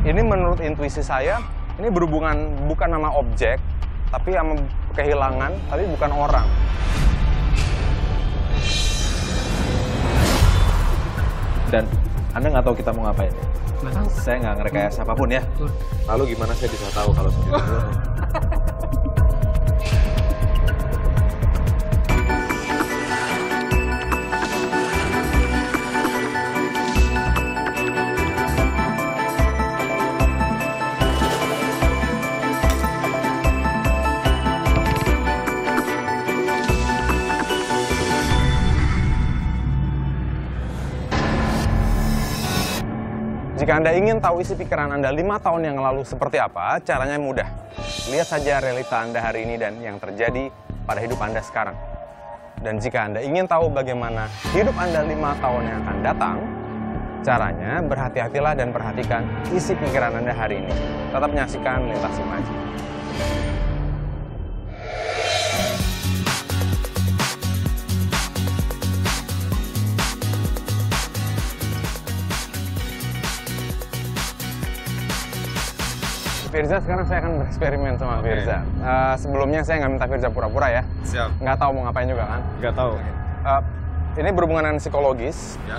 Ini menurut intuisi saya, ini berhubungan bukan nama objek, tapi sama kehilangan, tapi bukan orang. Dan Anda nggak tahu kita mau ngapain? Nggak tahu. Saya nggak ngerekayasa apa pun ya. Betul. Lalu gimana saya bisa tahu kalau sendiri? Jika Anda ingin tahu isi pikiran Anda lima tahun yang lalu seperti apa, caranya mudah. Lihat saja realita Anda hari ini dan yang terjadi pada hidup Anda sekarang. Dan jika Anda ingin tahu bagaimana hidup Anda lima tahun yang akan datang, caranya berhati-hatilah dan perhatikan isi pikiran Anda hari ini. Tetap menyaksikan Lintas Imaji. Firza, sekarang saya akan bereksperimen sama Firza. Eh, sebelumnya saya nggak minta Firza pura-pura ya. Siap. Nggak tahu mau ngapain juga kan. Nggak tahu. Eh, ini berhubungan dengan psikologis, Ya.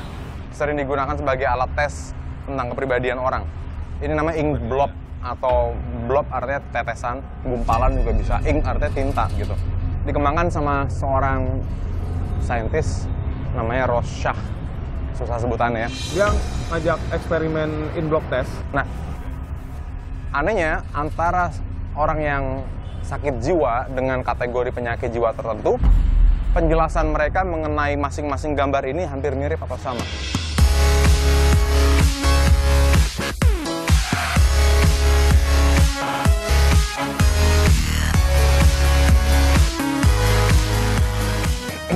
sering digunakan sebagai alat tes tentang kepribadian orang. Ini namanya ink blob atau blob artinya tetesan, gumpalan juga bisa, ink artinya tinta gitu. Dikembangkan sama seorang saintis namanya Rorschach. Susah sebutannya ya. Dia ngajak eksperimen in block test. Nah, anehnya antara orang yang sakit jiwa dengan kategori penyakit jiwa tertentu, penjelasan mereka mengenai masing-masing gambar ini hampir mirip atau sama.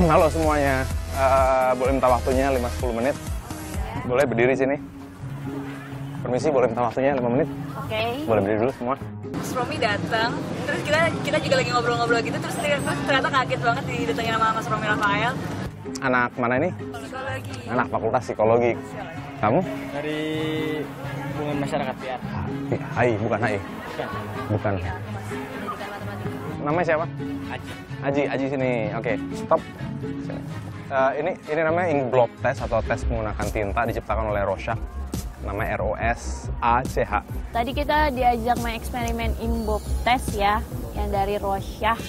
Halo semuanya, Eh, boleh minta waktunya 5-10 menit? Boleh berdiri sini? Permisi, boleh minta waktunya 5 menit? Oke, Boleh berdiri dulu semua? Mas Romi datang, terus kita kita juga lagi ngobrol-ngobrol gitu, terus ternyata, ternyata kaget banget didatengin sama Mas Romi Rafael. Anak mana ini? Psikologi. Anak fakultas psikologi. Kamu? Dari hubungan masyarakat ya. Ih, Hai, bukan Hai. Bukan. Bukan. Namanya siapa? Aji. Aji, Aji sini. Oke, stop. Sini. Eh, ini ini namanya ink block test atau tes menggunakan tinta diciptakan oleh Rorschach. Namanya ROS ACH. Tadi kita diajak main eksperimen inbox test ya, yang dari Rorschach.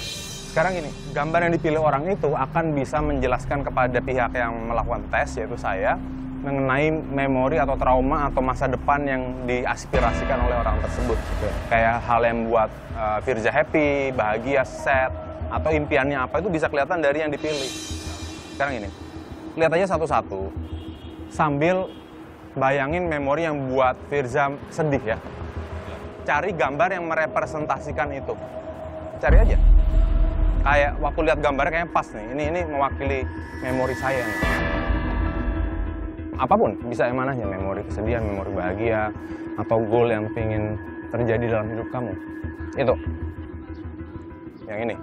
Sekarang ini, gambar yang dipilih orang itu akan bisa menjelaskan kepada pihak yang melakukan tes, yaitu saya, mengenai memori atau trauma atau masa depan yang diaspirasikan oleh orang tersebut. Kayak hal yang membuat uh, Firza happy, bahagia, sad, atau impiannya apa itu bisa kelihatan dari yang dipilih. Sekarang ini, lihat aja satu-satu, sambil bayangin memori yang buat Firza sedih ya. Cari gambar yang merepresentasikan itu. Cari aja kayak waktu lihat gambarnya kayaknya pas nih. Ini ini mewakili memori saya nih. Apa pun bisa yang mana aja, memori kesedihan, memori bahagia, atau goal yang pengen terjadi dalam hidup kamu. Itu. Yang ini.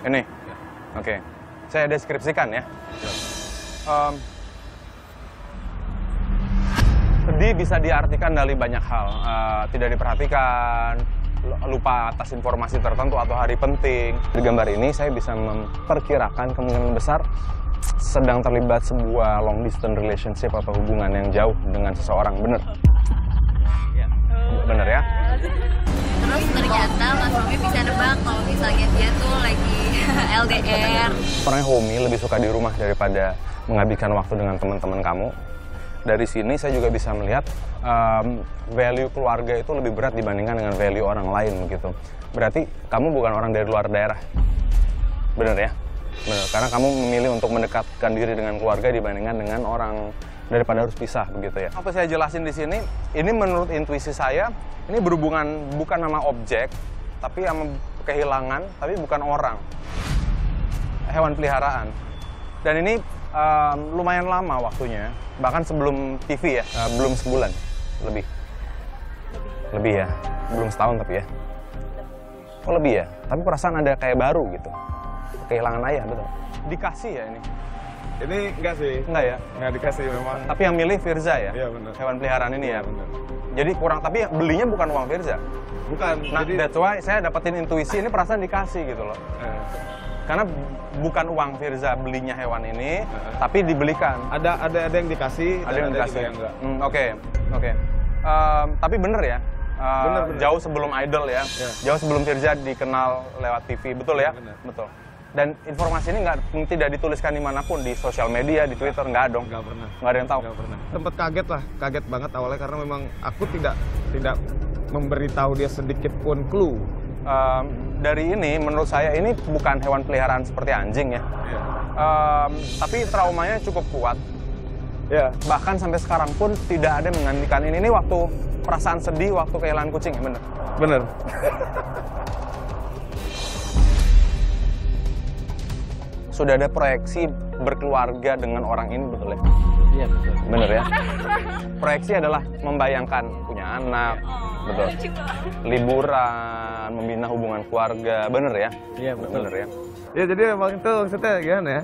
Ini. Oke. Saya deskripsikan ya. Em, sedih bisa diartikan dari banyak hal. Eh, tidak diperhatikan, lupa atas informasi tertentu atau hari penting. Di gambar ini saya bisa memperkirakan kemungkinan besar sedang terlibat sebuah long distance relationship atau hubungan yang jauh dengan seseorang. Bener? Bener ya? Terus ternyata Mas Romi bisa nebak kalau misalnya dia tuh lagi LDR. Orangnya homey, lebih suka di rumah daripada menghabiskan waktu dengan teman-teman kamu. Dari sini saya juga bisa melihat um, value keluarga itu lebih berat dibandingkan dengan value orang lain gitu. Berarti kamu bukan orang dari luar daerah. Bener ya? Bener. Karena kamu memilih untuk mendekatkan diri dengan keluarga dibandingkan dengan orang daripada harus pisah begitu ya. Apa saya jelasin di sini? Ini menurut intuisi saya, ini berhubungan bukan sama objek, tapi sama kehilangan, tapi bukan orang. Hewan peliharaan. Dan ini um, lumayan lama waktunya, bahkan sebelum TV ya, uh, belum sebulan, lebih. Lebih ya, belum setahun tapi ya. Oh lebih ya, tapi perasaan ada kayak baru gitu. Kehilangan ayah betul. Dikasih ya ini. Ini enggak sih. Enggak ya? Enggak dikasih memang. Tapi yang milih Firza ya? Iya, benar. Hewan peliharaan ini ya? Benar. Jadi kurang, tapi belinya bukan uang Firza. Bukan. Nah, jadi that's why saya dapetin intuisi ini perasaan dikasih gitu loh. eh, Karena bukan uang Firza belinya hewan ini, tapi dibelikan. ada ada ada yang dikasih, Ada yang juga dikasih. yang enggak. Hmm, Oke, oke. Em, tapi bener ya. eh, Bener, bener. Jauh sebelum Idol ya, Ya. jauh sebelum Firza dikenal lewat TV, betul ya? Bener. Betul. Dan informasi ini nggak tidak dituliskan di mana pun di sosial media, di Twitter nggak dong, Enggak pernah. nggak ada yang tahu. Nggak pernah. Tempat kaget lah, kaget banget awalnya karena memang aku tidak tidak memberitahu dia sedikit pun clue. Em, dari ini, menurut saya ini bukan hewan peliharaan seperti anjing ya, Iya. Em, tapi traumanya cukup kuat. Ya. Bahkan sampai sekarang pun tidak ada yang menggantikan ini. Ini waktu perasaan sedih waktu kehilangan kucing ya bener. Bener. Sudah ada proyeksi berkeluarga dengan orang ini betul ya? Iya betul. Bener ya? Proyeksi adalah membayangkan punya anak, betul. lucu banget. Liburan, membina hubungan keluarga, bener ya? Iya betul. Bener ya? Ya jadi memang itu maksudnya gimana ya?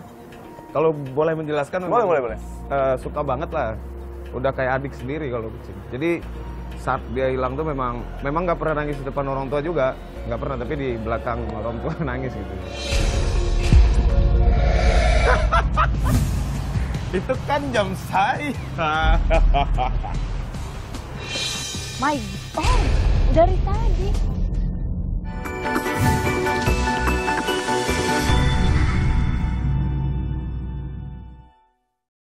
Kalau boleh menjelaskan Boleh, memang, boleh, boleh. eh, suka banget lah. Udah kayak adik sendiri kalau kucing. Jadi saat dia hilang tuh memang memang nggak pernah nangis di depan orang tua juga, nggak pernah. Tapi di belakang orang tua nangis gitu. Itu kan jam saya. My God, dari tadi.